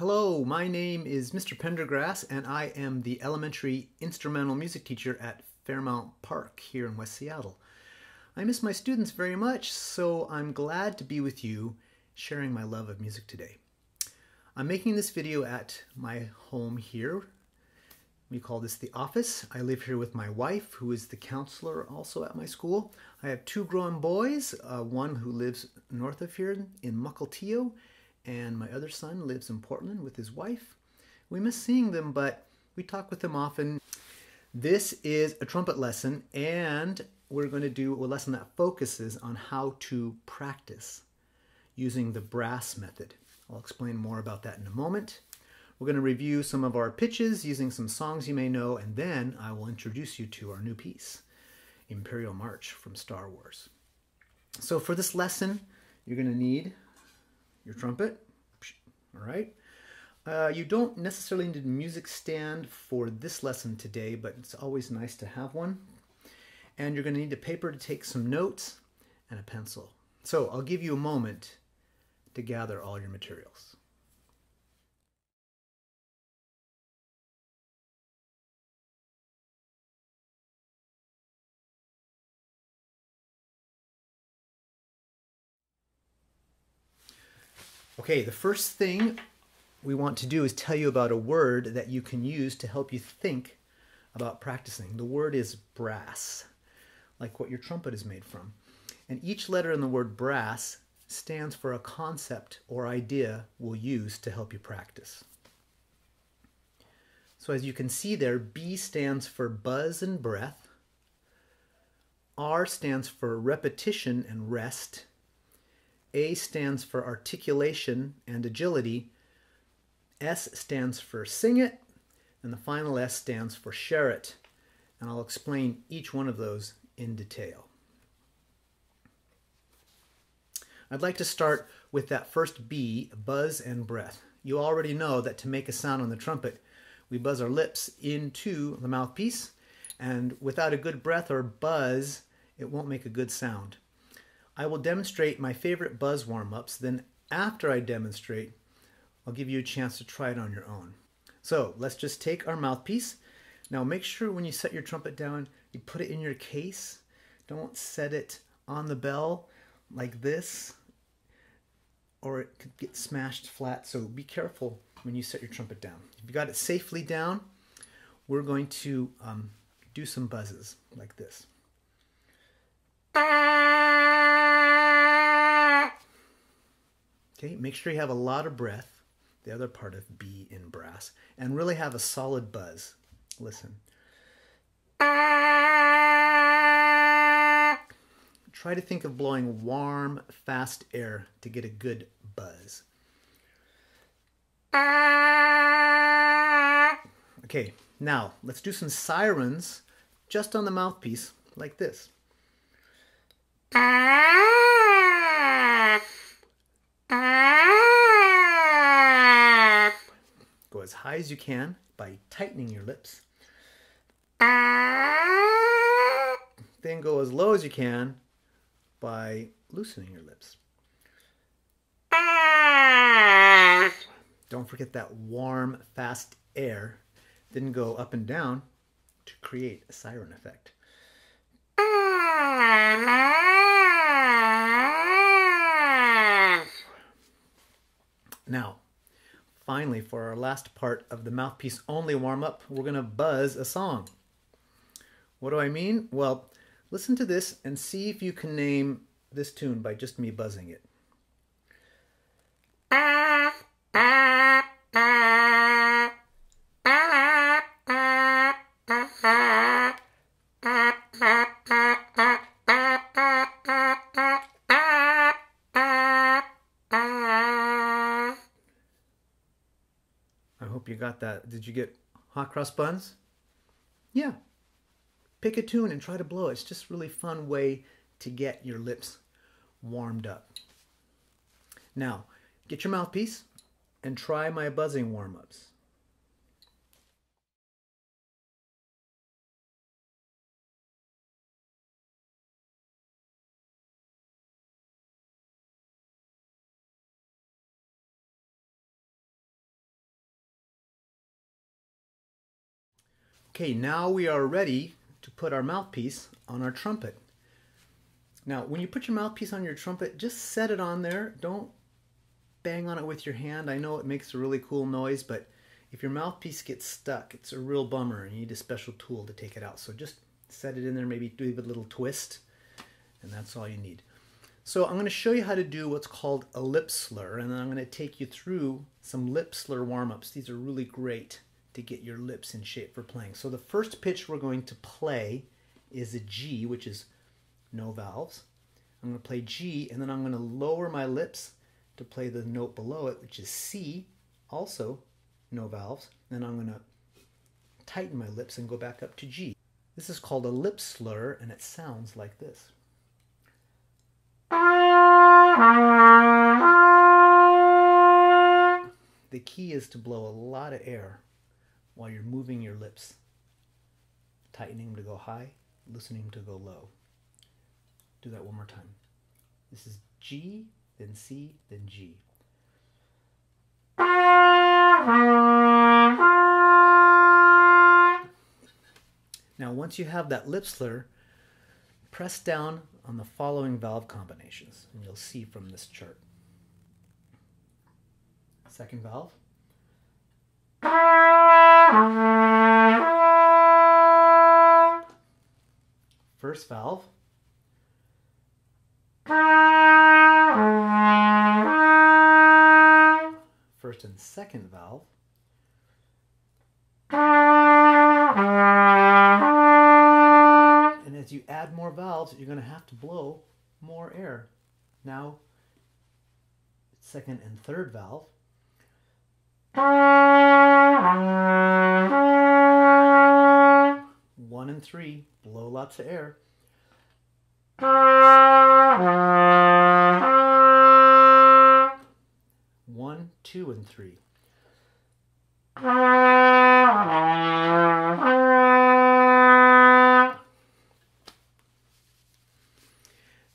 Hello, my name is Mr. Pendergrass and I am the elementary instrumental music teacher at Fairmount Park here in West Seattle. I miss my students very much, so I'm glad to be with you sharing my love of music today. I'm making this video at my home here. We call this the office. I live here with my wife, who is the counselor also at my school. I have two grown boys, uh, one who lives north of here in Mukilteo, and my other son lives in Portland with his wife. We miss seeing them, but we talk with them often. This is a trumpet lesson, and we're going to do a lesson that focuses on how to practice using the brass method. I'll explain more about that in a moment. We're going to review some of our pitches using some songs you may know, and then I will introduce you to our new piece, Imperial March from Star Wars. So for this lesson, you're going to need your trumpet, all right? Uh, you don't necessarily need a music stand for this lesson today, but it's always nice to have one. And you're going to need a paper to take some notes and a pencil. So I'll give you a moment to gather all your materials. Okay, the first thing we want to do is tell you about a word that you can use to help you think about practicing. The word is brass, like what your trumpet is made from. And each letter in the word brass stands for a concept or idea we'll use to help you practice. So as you can see there, B stands for buzz and breath. R stands for repetition and rest. A stands for articulation and agility. S stands for sing it. And the final S stands for share it. And I'll explain each one of those in detail. I'd like to start with that first B, buzz and breath. You already know that to make a sound on the trumpet, we buzz our lips into the mouthpiece, and without a good breath or buzz, it won't make a good sound. I will demonstrate my favorite buzz warm-ups, then after I demonstrate, I'll give you a chance to try it on your own. So let's just take our mouthpiece. Now make sure when you set your trumpet down, you put it in your case. Don't set it on the bell like this or it could get smashed flat. So be careful when you set your trumpet down. If you got it safely down, we're going to um, do some buzzes like this. Okay, make sure you have a lot of breath, the other part of B in brass, and really have a solid buzz. Listen. Try to think of blowing warm, fast air to get a good buzz. Okay, now let's do some sirens just on the mouthpiece like this. Ah. Go as high as you can by tightening your lips. Ah. Then go as low as you can by loosening your lips. Ah. Don't forget that warm, fast air. Then go up and down to create a siren effect. Now, finally, for our last part of the mouthpiece only warm up, we're going to buzz a song. What do I mean? Well, listen to this and see if you can name this tune by just me buzzing it. I hope you got that. Did you get hot cross buns? Yeah. Pick a tune and try to blow. It's just really fun way to get your lips warmed up. Now, get your mouthpiece and try my buzzing warm-ups. Okay, now we are ready to put our mouthpiece on our trumpet. Now, when you put your mouthpiece on your trumpet, just set it on there. Don't bang on it with your hand. I know it makes a really cool noise, but if your mouthpiece gets stuck, it's a real bummer and you need a special tool to take it out. So just set it in there, maybe do a little twist, and that's all you need. So I'm going to show you how to do what's called a lip slur, and then I'm going to take you through some lip slur warm-ups. These are really great to get your lips in shape for playing. So the first pitch we're going to play is a G, which is no valves. I'm going to play G, and then I'm going to lower my lips to play the note below it, which is C, also no valves. Then I'm going to tighten my lips and go back up to G. This is called a lip slur, and it sounds like this. The key is to blow a lot of air while you're moving your lips, tightening them to go high, loosening them to go low. Do that one more time. This is G, then C, then G. Now, once you have that lip slur, press down on the following valve combinations, and you'll see from this chart. Second valve. First valve. First and second valve. And as you add more valves, you're going to have to blow more air. Now, second and third valve. One and three, blow lots of air. One, two, and three.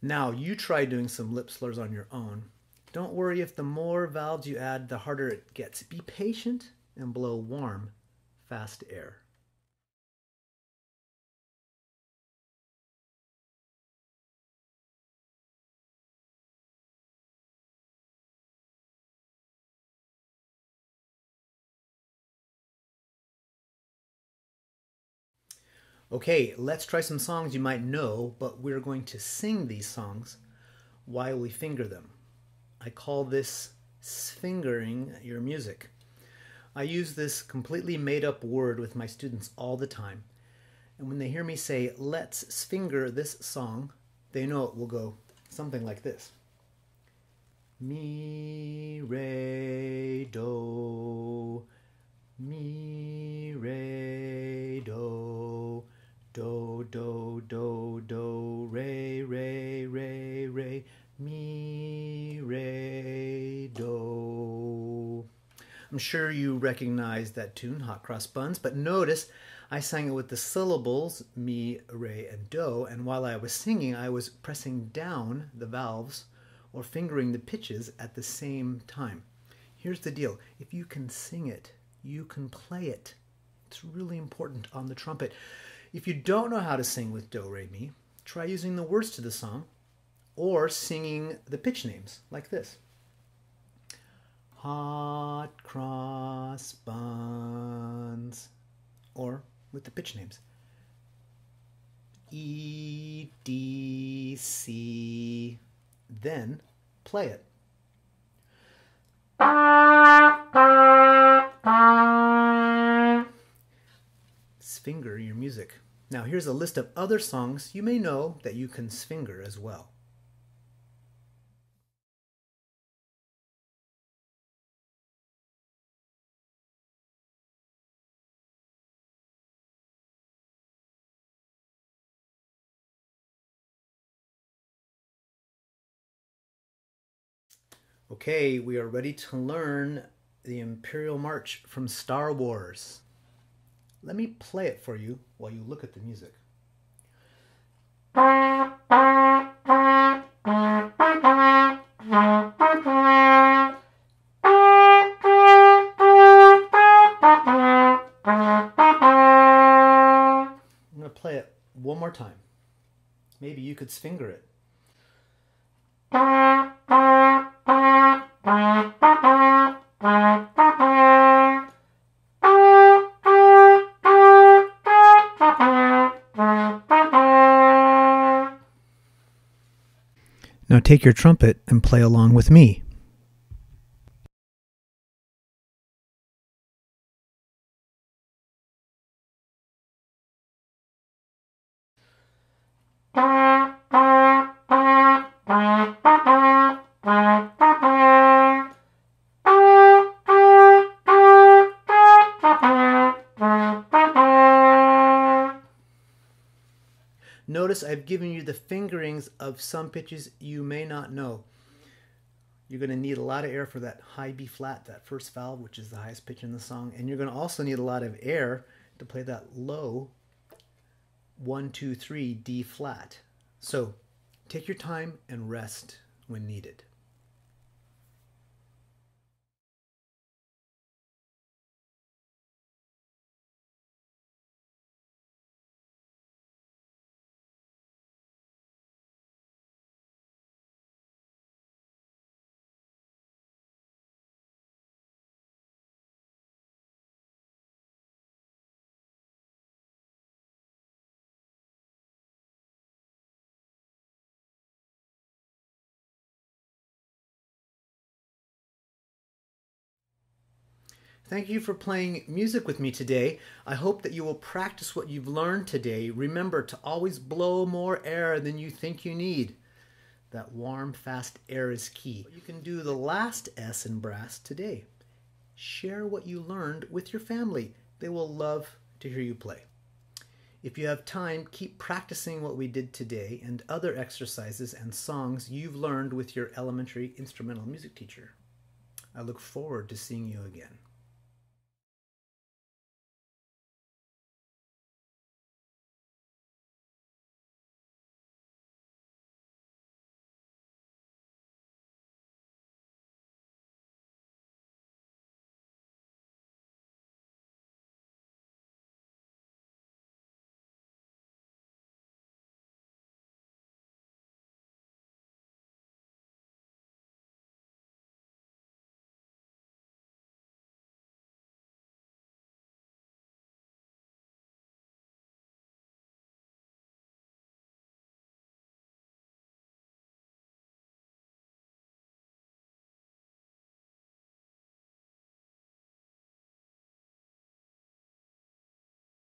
Now, you try doing some lip slurs on your own. Don't worry if the more valves you add, the harder it gets. Be patient and blow warm, fast air. Okay, let's try some songs you might know, but we're going to sing these songs while we finger them. I call this sfingering your music. I use this completely made up word with my students all the time. And when they hear me say, let's sfinger this song, they know it will go something like this. Mi, re, do, mi, re, do, do, do, do, do, re, re, re, re, mi, I'm sure you recognize that tune, Hot Cross Buns, but notice I sang it with the syllables mi, re, and do, and while I was singing, I was pressing down the valves or fingering the pitches at the same time. Here's the deal if you can sing it, you can play it. It's really important on the trumpet. If you don't know how to sing with do, re, mi, try using the words to the song or singing the pitch names like this. Hot cross buns, or with the pitch names. E, D, C, then play it. Sfinger your music. Now here's a list of other songs you may know that you can sfinger as well. Okay, we are ready to learn the Imperial March from Star Wars. Let me play it for you while you look at the music. I'm going to play it one more time. Maybe you could finger it. Take your trumpet and play along with me. Notice I've given you the fingerings of some pitches you may not know. You're going to need a lot of air for that high B flat, that first valve, which is the highest pitch in the song. And you're going to also need a lot of air to play that low one, two, three D flat. So take your time and rest when needed. Thank you for playing music with me today. I hope that you will practice what you've learned today. Remember to always blow more air than you think you need. That warm, fast air is key. You can do the last S in brass today. Share what you learned with your family. They will love to hear you play. If you have time, keep practicing what we did today and other exercises and songs you've learned with your elementary instrumental music teacher. I look forward to seeing you again.